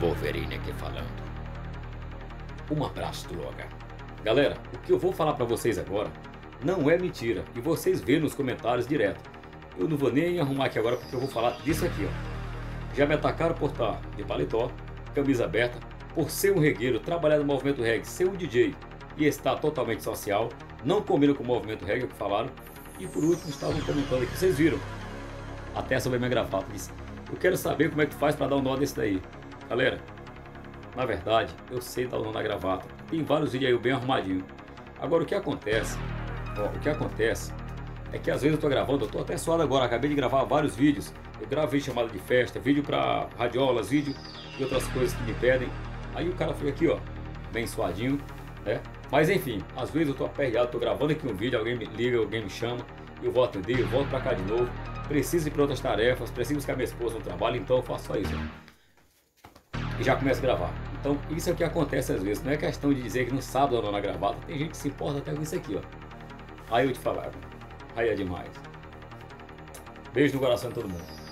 Wolverine aqui falando. Um abraço do Logan. Galera, o que eu vou falar para vocês agora não é mentira e vocês vê nos comentários direto. Eu não vou nem arrumar aqui agora porque eu vou falar disso aqui, ó. Já me atacaram por estar de paletó, camisa aberta, por ser um regueiro, trabalhar no movimento reggae, ser um DJ e estar totalmente social, não combina com o movimento reggae que falaram. E por último estavam comentando aqui, vocês viram? Até sobre a minha gravata, disse, eu quero saber como é que faz para dar um nó desse daí. Galera, na verdade, eu sei dar o nó na gravata. Tem vários vídeos aí bem arrumadinho. Agora o que acontece, ó, o que acontece é que às vezes eu tô gravando, eu tô até suado agora, acabei de gravar vários vídeos. Eu gravo vídeo chamado de festa, vídeo para radiolas, vídeo e outras coisas que me pedem. Aí o cara fica aqui, ó, bem suadinho, né? Mas enfim, às vezes eu tô aperreado, tô gravando aqui um vídeo, alguém me liga, alguém me chama, eu vou atender, eu volto para cá de novo. Preciso ir para outras tarefas, preciso buscar minha esposa no trabalho, então eu faço só isso. E já começo a gravar. Então isso é o que acontece às vezes, não é questão de dizer que no sábado ou não na gravata, tem gente que se importa até com isso aqui, ó. Aí eu te falar, aí é demais. Beijo no coração de todo mundo.